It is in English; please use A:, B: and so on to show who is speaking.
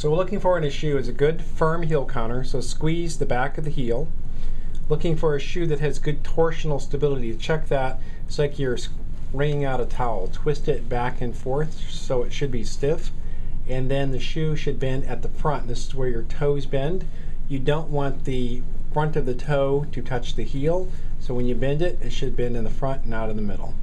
A: So we're looking for in a shoe is a good firm heel counter, so squeeze the back of the heel. Looking for a shoe that has good torsional stability. Check that. It's like you're wringing out a towel. Twist it back and forth so it should be stiff. And then the shoe should bend at the front. This is where your toes bend. You don't want the front of the toe to touch the heel. So when you bend it, it should bend in the front, not in the middle.